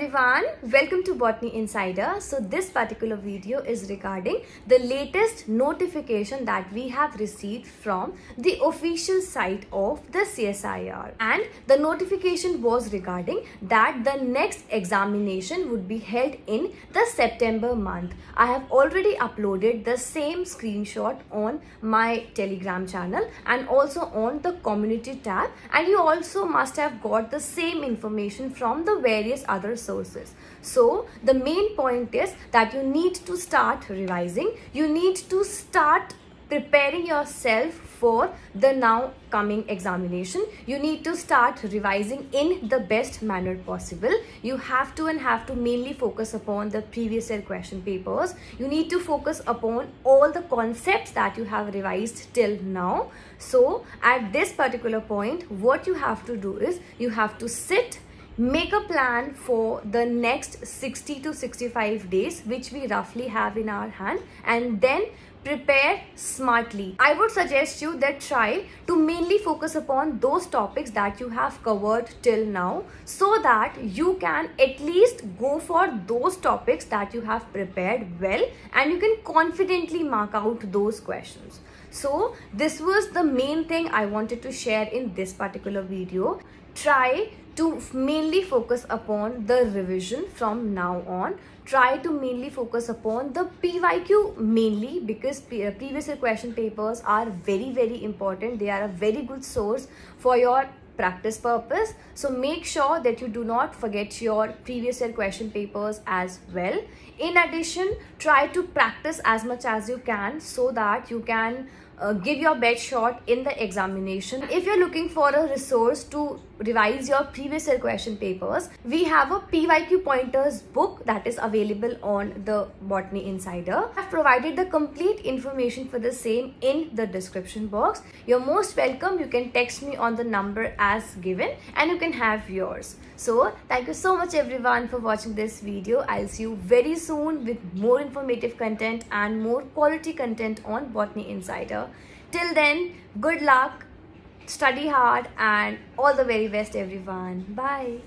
everyone, welcome to Botany Insider. So this particular video is regarding the latest notification that we have received from the official site of the CSIR and the notification was regarding that the next examination would be held in the September month. I have already uploaded the same screenshot on my telegram channel and also on the community tab and you also must have got the same information from the various other sources. So the main point is that you need to start revising. You need to start preparing yourself for the now coming examination you need to start revising in the best manner possible you have to and have to mainly focus upon the previous year question papers you need to focus upon all the concepts that you have revised till now so at this particular point what you have to do is you have to sit make a plan for the next 60 to 65 days which we roughly have in our hand and then prepare smartly. I would suggest you that try to mainly focus upon those topics that you have covered till now so that you can at least go for those topics that you have prepared well and you can confidently mark out those questions. So this was the main thing I wanted to share in this particular video. Try to mainly focus upon the revision from now on try to mainly focus upon the pyq mainly because uh, previous question papers are very very important they are a very good source for your practice purpose so make sure that you do not forget your previous year question papers as well in addition try to practice as much as you can so that you can uh, give your best shot in the examination. If you're looking for a resource to revise your previous year question papers, we have a PYQ pointers book that is available on the Botany Insider. I've provided the complete information for the same in the description box. You're most welcome. You can text me on the number as given and you can have yours. So thank you so much everyone for watching this video. I'll see you very soon with more informative content and more quality content on Botany Insider. Till then, good luck, study hard and all the very best everyone. Bye.